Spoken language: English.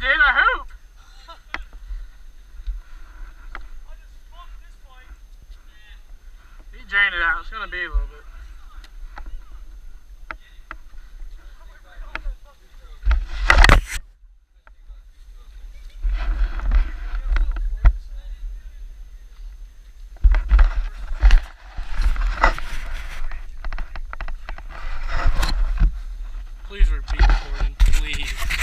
did. I hope. He drained it out. It's going to be a little bit. Please repeat recording, please.